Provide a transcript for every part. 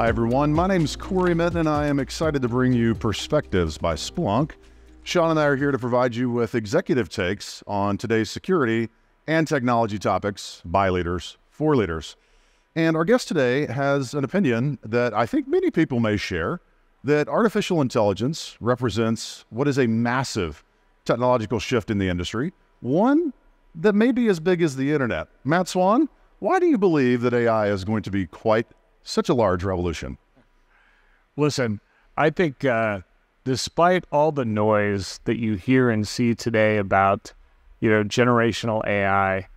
Hi, everyone. My name is Cory Minton, and I am excited to bring you Perspectives by Splunk. Sean and I are here to provide you with executive takes on today's security and technology topics by leaders for leaders. And our guest today has an opinion that I think many people may share that artificial intelligence represents what is a massive technological shift in the industry, one that may be as big as the internet. Matt Swann, why do you believe that AI is going to be quite such a large revolution? Listen, I think uh, despite all the noise that you hear and see today about, you know, generational AI,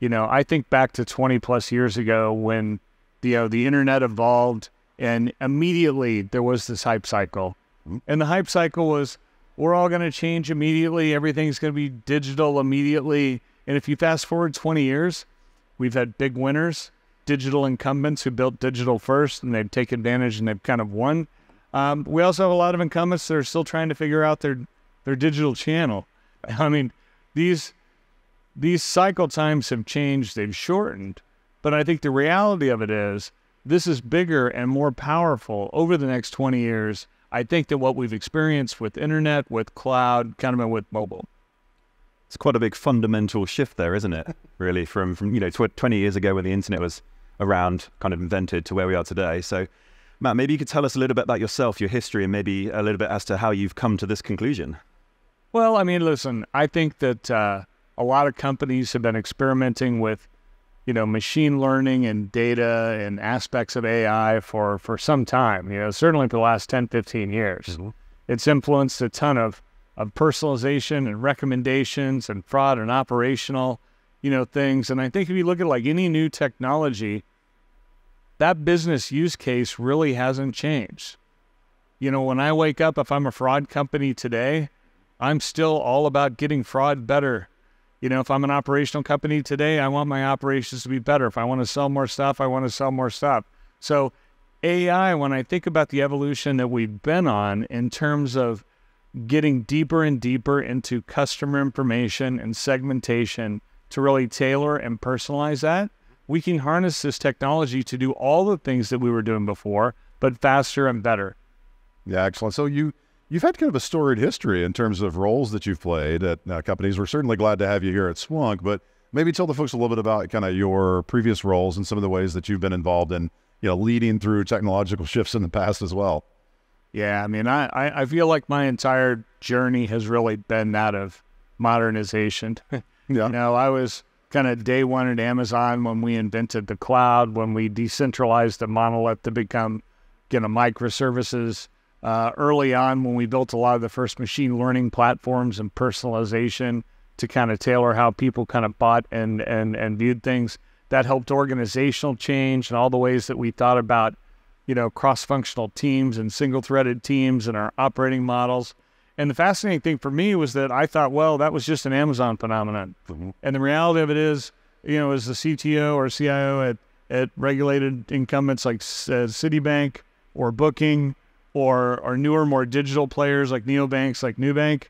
you know, I think back to 20 plus years ago when, you know, the internet evolved and immediately there was this hype cycle. Mm-hmm. And the hype cycle was, we're all going to change immediately. Everything's going to be digital immediately. And if you fast forward 20 years, we've had big winners digital incumbents who built digital first and they've taken advantage and they've kind of won. Um, we also have a lot of incumbents that are still trying to figure out their their digital channel. I mean, these these cycle times have changed, they've shortened, but I think the reality of it is this is bigger and more powerful over the next 20 years. I think that what we've experienced with internet, with cloud, kind of with mobile it's quite a big fundamental shift there, isn't it? Really, from from you know tw- 20 years ago when the internet was around, kind of invented, to where we are today. So, Matt, maybe you could tell us a little bit about yourself, your history, and maybe a little bit as to how you've come to this conclusion. Well, I mean, listen, I think that uh, a lot of companies have been experimenting with, you know, machine learning and data and aspects of AI for for some time. You know, certainly for the last 10, 15 years. Mm-hmm. It's influenced a ton of of personalization and recommendations and fraud and operational, you know, things. And I think if you look at like any new technology, that business use case really hasn't changed. You know, when I wake up, if I'm a fraud company today, I'm still all about getting fraud better. You know, if I'm an operational company today, I want my operations to be better. If I want to sell more stuff, I want to sell more stuff. So, AI, when I think about the evolution that we've been on in terms of getting deeper and deeper into customer information and segmentation to really tailor and personalize that, we can harness this technology to do all the things that we were doing before, but faster and better. Yeah, excellent. So you you've had kind of a storied history in terms of roles that you've played at uh, companies. We're certainly glad to have you here at Splunk, but maybe tell the folks a little bit about kind of your previous roles and some of the ways that you've been involved in, you know, leading through technological shifts in the past as well. Yeah, I mean, I, I feel like my entire journey has really been that of modernization. yeah. You know, I was kind of day one at Amazon when we invented the cloud, when we decentralized the monolith to become, you know, microservices. Uh, early on, when we built a lot of the first machine learning platforms and personalization to kind of tailor how people kind of bought and and and viewed things, that helped organizational change and all the ways that we thought about you know, cross-functional teams and single-threaded teams and our operating models. And the fascinating thing for me was that I thought, well, that was just an Amazon phenomenon. Mm-hmm. And the reality of it is, you know, as the CTO or CIO at, at regulated incumbents like uh, Citibank or Booking or, or newer, more digital players like neobanks, like Nubank,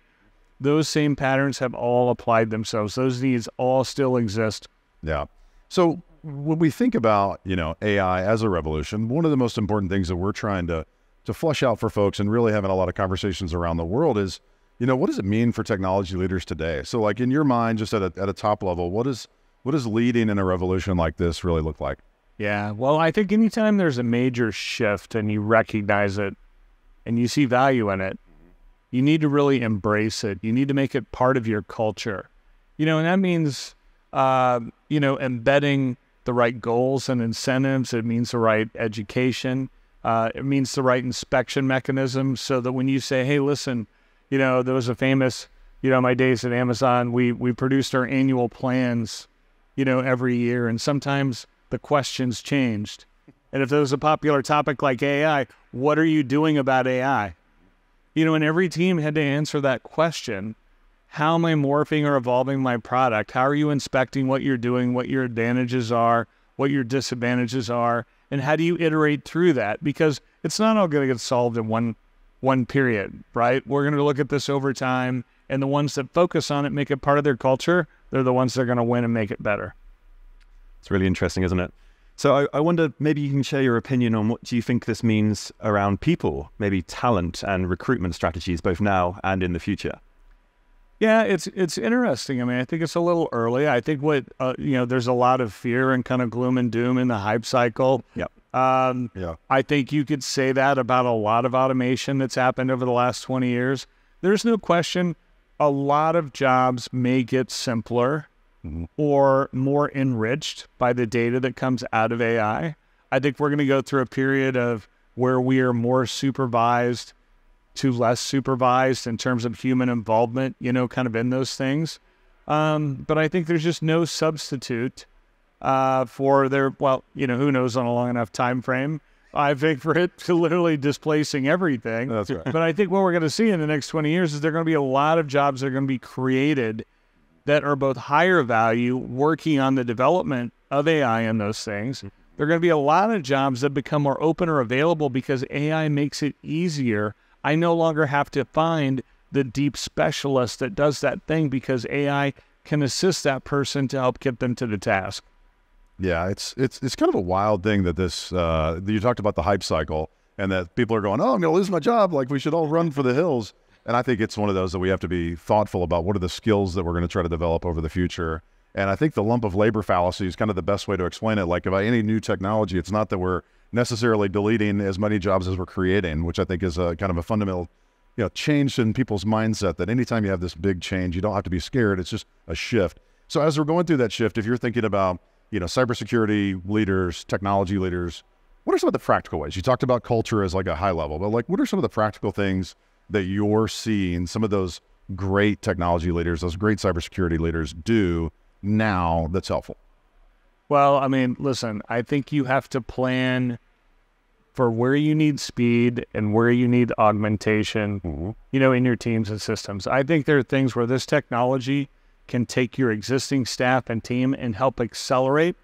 those same patterns have all applied themselves. Those needs all still exist. Yeah. So when we think about you know AI as a revolution, one of the most important things that we're trying to to flush out for folks and really having a lot of conversations around the world is, you know, what does it mean for technology leaders today? So, like in your mind, just at a at a top level, what is what does leading in a revolution like this really look like? Yeah, well, I think anytime there's a major shift and you recognize it and you see value in it, you need to really embrace it. You need to make it part of your culture. You know, and that means, uh, you know, embedding the right goals and incentives. It means the right education. Uh, it means the right inspection mechanism so that when you say, hey, listen, you know, there was a famous, you know, my days at Amazon, we, we produced our annual plans, you know, every year. And sometimes the questions changed. And if there was a popular topic like AI, what are you doing about AI? You know, and every team had to answer that question how am I morphing or evolving my product? How are you inspecting what you're doing, what your advantages are, what your disadvantages are, and how do you iterate through that? Because it's not all going to get solved in one one period, right? We're going to look at this over time, and the ones that focus on it, make it part of their culture, they're the ones that are going to win and make it better. It's really interesting, isn't it? So I, I wonder, maybe you can share your opinion on what do you think this means around people, maybe talent and recruitment strategies, both now and in the future. Yeah, it's it's interesting. I mean, I think it's a little early. I think what uh, you know, there's a lot of fear and kind of gloom and doom in the hype cycle. Yep. Um, Yeah. I think you could say that about a lot of automation that's happened over the last 20 years. There's no question a lot of jobs may get simpler or more enriched by the data that comes out of AI. I think we're going to go through a period of where we are more supervised to less supervised in terms of human involvement, you know, kind of in those things. Um, but I think there's just no substitute uh, for their well, you know, who knows on a long enough time frame. I think for it to literally displacing everything. That's right. But I think what we're going to see in the next 20 years is there are going to be a lot of jobs that are going to be created that are both higher value, working on the development of AI and those things. There are going to be a lot of jobs that become more open or available because AI makes it easier. I no longer have to find the deep specialist that does that thing because AI can assist that person to help get them to the task. Yeah, it's it's it's kind of a wild thing that this uh, you talked about the hype cycle and that people are going, oh, I'm going to lose my job. Like we should all run for the hills. And I think it's one of those that we have to be thoughtful about. What are the skills that we're going to try to develop over the future? And I think the lump of labor fallacy is kind of the best way to explain it. Like by any new technology, it's not that we're necessarily deleting as many jobs as we're creating, which I think is a kind of a fundamental, you know, change in people's mindset. That anytime you have this big change, you don't have to be scared. It's just a shift. So as we're going through that shift, if you're thinking about you know, cybersecurity leaders, technology leaders, what are some of the practical ways? You talked about culture as like a high level, but like what are some of the practical things that you're seeing some of those great technology leaders, those great cybersecurity leaders do now that's helpful? Well, I mean, listen, I think you have to plan for where you need speed and where you need augmentation, mm-hmm. you know, in your teams and systems. I think there are things where this technology can take your existing staff and team and help accelerate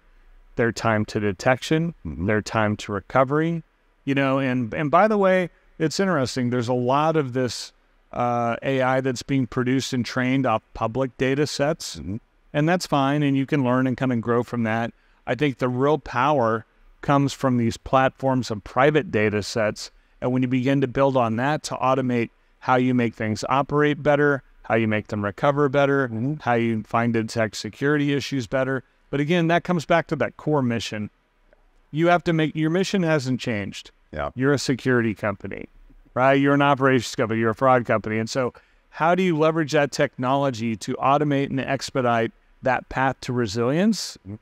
their time to detection, mm-hmm. their time to recovery, you know, and and by the way, it's interesting. There's a lot of this uh, AI that's being produced and trained off public data sets, mm-hmm. And that's fine, and you can learn and come and grow from that. I think the real power comes from these platforms of private data sets, and when you begin to build on that to automate how you make things operate better, how you make them recover better, mm-hmm. how you find and detect security issues better. But again, that comes back to that core mission. You have to make your mission hasn't changed. Yeah. You're a security company, right? You're an operations company, you're a fraud company. And so, how do you leverage that technology to automate and expedite that path to resilience? Mm-hmm.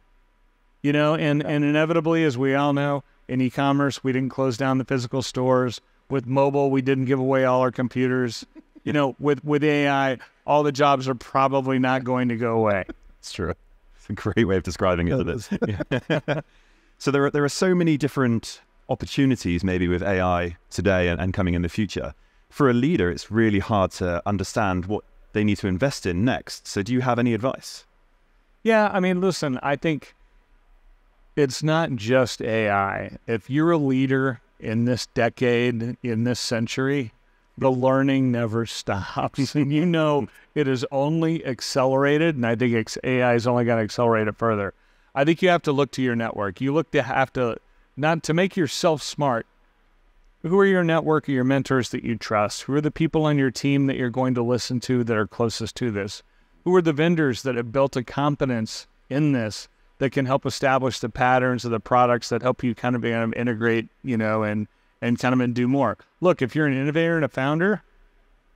You know, and, and inevitably, as we all know, in e commerce, we didn't close down the physical stores. With mobile, we didn't give away all our computers. You know, with, with AI, all the jobs are probably not going to go away. It's true. It's a great way of describing it. isn't it? Yeah. so there are there are so many different opportunities maybe with AI today and, and coming in the future. For a leader, it's really hard to understand what they need to invest in next. So do you have any advice? Yeah, I mean, listen, I think it's not just AI. If you're a leader in this decade, in this century, the learning never stops. and you know it is only accelerated, and I think AI is only going to accelerate it further. I think you have to look to your network. You look to have to, not to make yourself smart, who are your network or your mentors that you trust? Who are the people on your team that you're going to listen to that are closest to this? Who are the vendors that have built a competence in this that can help establish the patterns of the products that help you kind of, kind of integrate, you know, and and kind of do more. Look, if you're an innovator and a founder,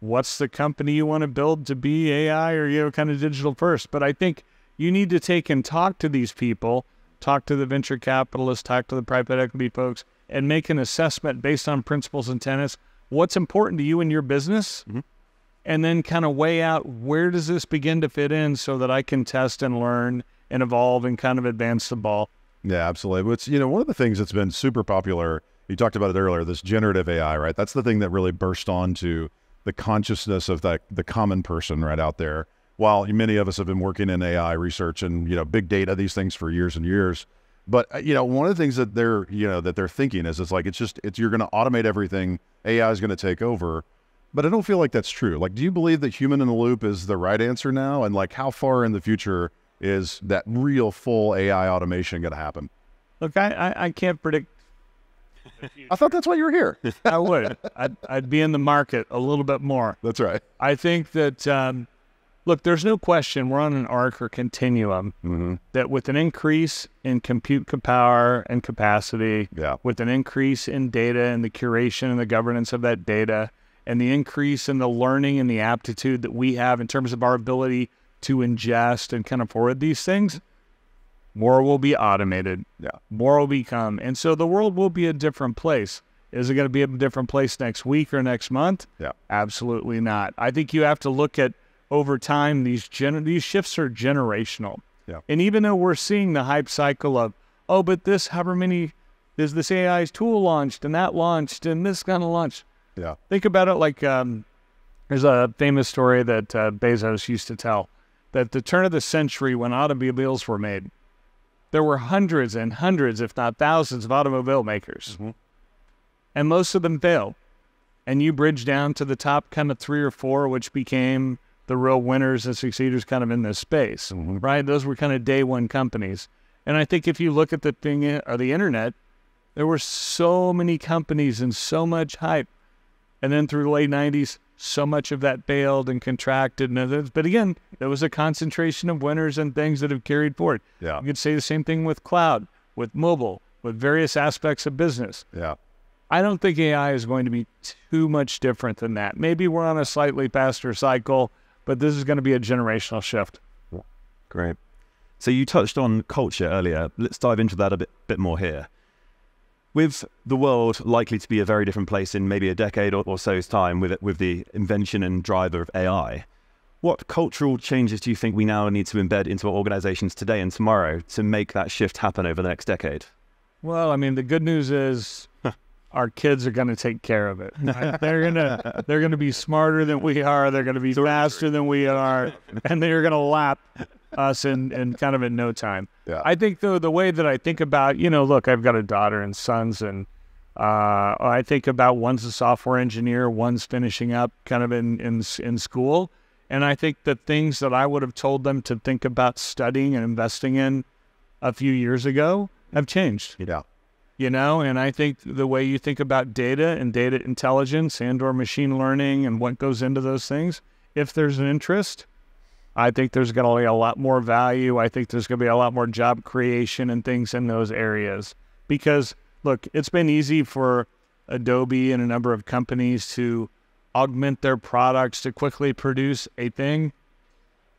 what's the company you want to build to be AI or you know kind of digital first? But I think you need to take and talk to these people, talk to the venture capitalists, talk to the private equity folks, and make an assessment based on principles and tenets. What's important to you in your business? Mm-hmm. And then kind of weigh out where does this begin to fit in so that I can test and learn and evolve and kind of advance the ball. Yeah, absolutely. But it's, you know, one of the things that's been super popular, you talked about it earlier, this generative AI, right? That's the thing that really burst onto the consciousness of the, the common person right out there. While many of us have been working in AI research and, you know, big data, these things for years and years. But, uh, you know, one of the things that they're, you know, that they're thinking is it's like, it's just, it's, you're going to automate everything. AI is going to take over. But I don't feel like that's true. Like, do you believe that human in the loop is the right answer now? And like, how far in the future is that real full AI automation going to happen? Look, I, I, I can't predict. I thought that's why you were here. I would. I'd, I'd be in the market a little bit more. that's right. I think that, um, look, there's no question we're on an arc or continuum Mm-hmm. that with an increase in compute power and capacity, Yeah. with an increase in data and the curation and the governance of that data, and the increase in the learning and the aptitude that we have in terms of our ability to ingest and kind of forward these things, more will be automated. Yeah. More will become. And so the world will be a different place. Is it going to be a different place next week or next month? Yeah. Absolutely not. I think you have to look at over time these gen- these shifts are generational. Yeah. And even though we're seeing the hype cycle of, oh, but this however many is this AI's tool launched and that launched and this kind of launched. Yeah. Think about it like um, there's a famous story that uh, Bezos used to tell that the turn of the century when automobiles were made, there were hundreds and hundreds, if not thousands, of automobile makers, Mhm. and most of them failed. And you bridge down to the top kind of three or four, which became the real winners and succeeders kind of in this space, Mhm. right? Those were kind of day one companies. And I think if you look at the thing uh, or the internet, there were so many companies and so much hype. And then through the late 90s, so much of that failed and contracted. And others- but again, there was a concentration of winners and things that have carried forward. Yeah. You could say the same thing with cloud, with mobile, with various aspects of business. Yeah. I don't think AI is going to be too much different than that. Maybe we're on a slightly faster cycle, but this is going to be a generational shift. Great. So you touched on culture earlier. Let's dive into that a bit, bit more here. With the world likely to be a very different place in maybe a decade or, so's time with it, with the invention and driver of AI, what cultural changes do you think we now need to embed into our organizations today and tomorrow to make that shift happen over the next decade? Well, I mean, the good news is our kids are going to take care of it. They're gonna they're gonna be smarter than we are. They're going to be faster than we are, and they're going to lap us in, in kind of in no time. Yeah. I think though the way that I think about, you know, look, I've got a daughter and sons, and uh, I think about one's a software engineer, one's finishing up kind of in in in school, and I think the things that I would have told them to think about studying and investing in a few years ago have changed Yeah. You know? And i think the way you think about data and data intelligence and or machine learning and what goes into those things if there's an interest i think there's going to be a lot more value. I think there's going to be a lot more job creation and things in those areas. Because look it's been easy for adobe and a number of companies to augment their products to quickly produce a thing.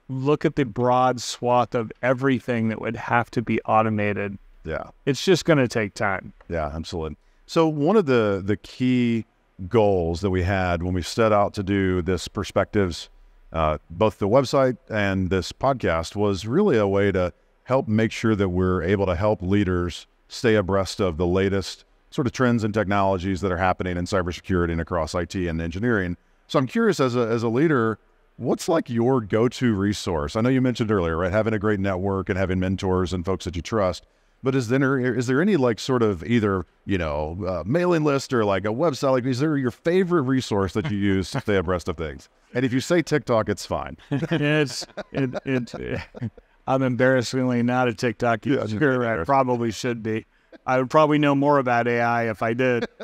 Look at the broad swath of everything that would have to be automated Yeah. it's just going to take time Yeah, absolutely. So one of the the key goals that we had when we set out to do this perspectives, uh, both the website and this podcast, was really a way to help make sure that we're able to help leaders stay abreast of the latest sort of trends and technologies that are happening in cybersecurity and across IT and engineering. So I'm curious, as a as a leader, what's like your go-to resource? I know you mentioned earlier, right, having a great network and having mentors and folks that you trust. But is there is there any like sort of either you know uh, mailing list or like a website? Like, is there your favorite resource that you use to stay abreast of things? And if you say TikTok, it's fine. it's it, it, I'm embarrassingly not a TikTok Yeah, user. I probably should be. I would probably know more about AI if I did.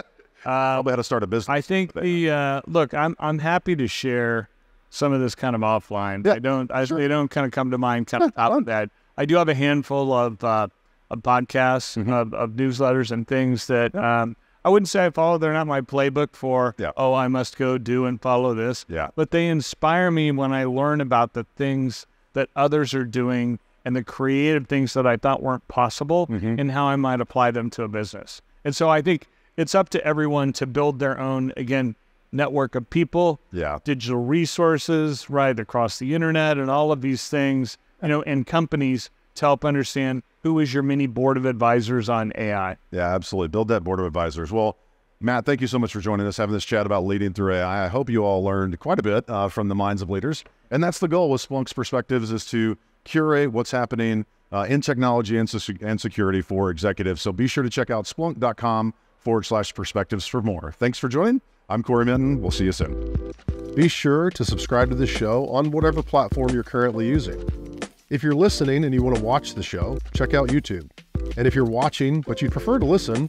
Uh, Probably how to start a business. I think the uh, look. I'm I'm happy to share some of this kind of offline. Yeah, I don't. I, sure. They don't kind of come to mind. Kind of top of that. I do have a handful of uh, of podcasts, Mm-hmm. of, of newsletters, and things that um, I wouldn't say I follow. They're not my playbook for. Yeah. Oh, I must go do and follow this. yeah, But they inspire me when I learn about the things that others are doing and the creative things that I thought weren't possible Mhm. and how I might apply them to a business. And so I think it's up to everyone to build their own, again, network of people, yeah, digital resources, right, across the internet and all of these things, you know, and companies to help understand who is your mini board of advisors on AI. yeah. Absolutely. Build that board of advisors. Well, Matt, thank you so much for joining us, having this chat about leading through AI. I hope you all learned quite a bit uh, from the minds of leaders, and that's the goal with Splunk's perspectives is to curate what's happening uh, in technology and, and security for executives. So be sure to check out splunk.com forward slash perspectives for more. Thanks for joining. I'm Cory Minton. We'll see you soon. Be sure to subscribe to the show on whatever platform you're currently using. If you're listening and you want to watch the show, check out YouTube. And if you're watching but you'd prefer to listen,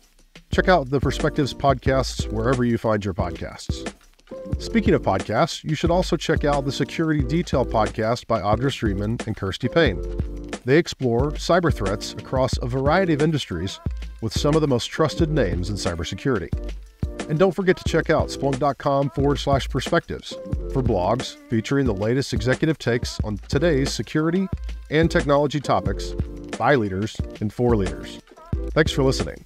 check out the Perspectives podcasts wherever you find your podcasts. Speaking of podcasts, you should also check out the Security Detail podcast by Audra Streetman and Kirsty Paine. They explore cyber threats across a variety of industries with some of the most trusted names in cybersecurity. And don't forget to check out splunk.com forward slash perspectives for blogs featuring the latest executive takes on today's security and technology topics by leaders and for leaders. Thanks for listening.